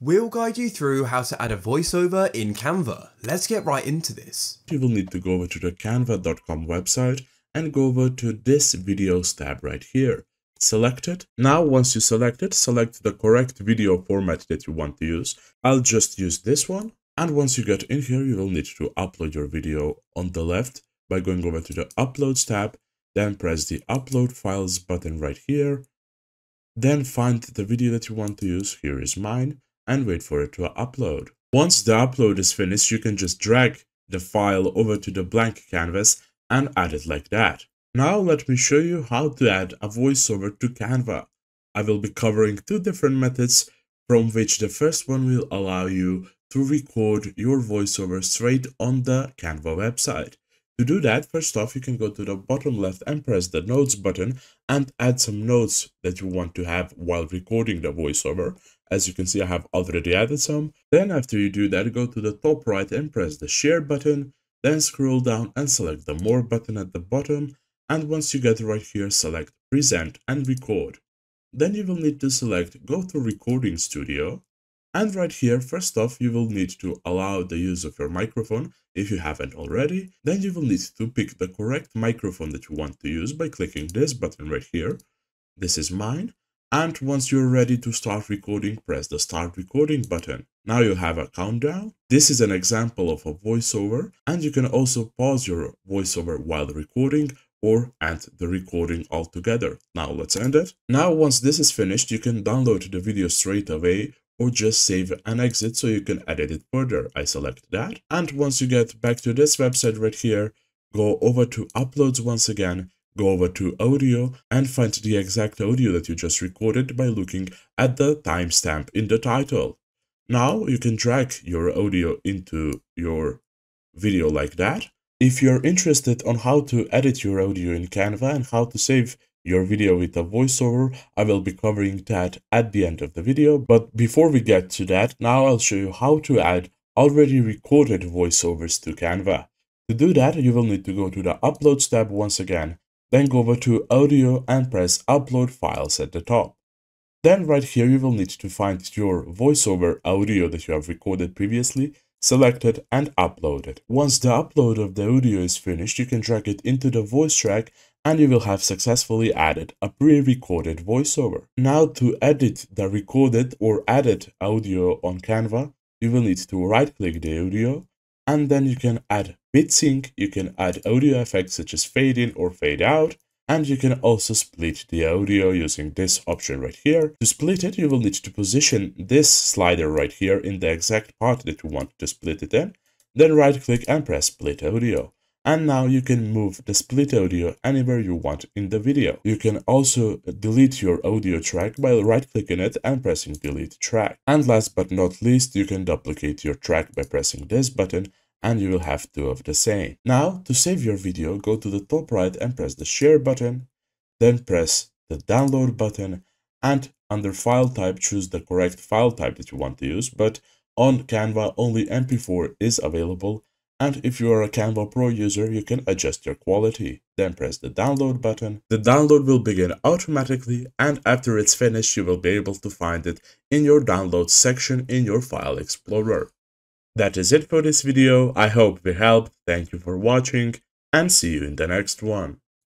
We'll guide you through how to add a voiceover in Canva. Let's get right into this. You will need to go over to the canva.com website and go over to this videos tab right here. Select it. Now once you select it, select the correct video format that you want to use. I'll just use this one. And once you get in here, you will need to upload your video on the left by going over to the Uploads tab, then press the Upload Files button right here. Then find the video that you want to use, here is mine, and wait for it to upload. Once the upload is finished, you can just drag the file over to the blank canvas and add it like that. Now let me show you how to add a voiceover to Canva. I will be covering two different methods from which the first one will allow you to record your voiceover straight on the Canva website. To do that, first off, you can go to the bottom left and press the notes button and add some notes that you want to have while recording the voiceover. As you can see, I have already added some. Then after you do that, go to the top right and press the share button. Then scroll down and select the more button at the bottom. And once you get right here, select present and record. Then you will need to select go to recording studio and right here, first off, you will need to allow the use of your microphone if you haven't already. Then you will need to pick the correct microphone that you want to use by clicking this button right here. This is mine. And once you're ready to start recording, press the start recording button. Now you have a countdown. This is an example of a voiceover and you can also pause your voiceover while recording or end the recording altogether. Now let's end it. Now once this is finished, you can download the video straight away or just save and exit so you can edit it further. I select that. And once you get back to this website right here, go over to uploads once again, go over to audio and find the exact audio that you just recorded by looking at the timestamp in the title. Now you can drag your audio into your video like that. If you're interested on how to edit your audio in Canva and how to save your video with a voiceover. I will be covering that at the end of the video. But before we get to that, now I'll show you how to add already recorded voiceovers to Canva. To do that, you will need to go to the Uploads tab once again, then go over to Audio and press Upload Files at the top. Then right here, you will need to find your voiceover audio that you have recorded previously, select it and upload it. Once the upload of the audio is finished, you can drag it into the voice track and you will have successfully added a pre-recorded voiceover. Now to edit the recorded or added audio on Canva, you will need to right click the audio and then you can add Beat Sync, you can add audio effects such as fade in or fade out, and you can also split the audio using this option right here. To split it, you will need to position this slider right here in the exact part that you want to split it in, then right click and press split audio and now you can move the split audio anywhere you want in the video. You can also delete your audio track by right clicking it and pressing delete track. And last but not least, you can duplicate your track by pressing this button and you will have two of the same. Now to save your video, go to the top right and press the share button, then press the download button and under file type choose the correct file type that you want to use but on Canva only MP4 is available and if you are a Canva Pro user, you can adjust your quality. Then press the download button. The download will begin automatically and after it's finished, you will be able to find it in your downloads section in your file explorer. That is it for this video. I hope we helped. Thank you for watching and see you in the next one.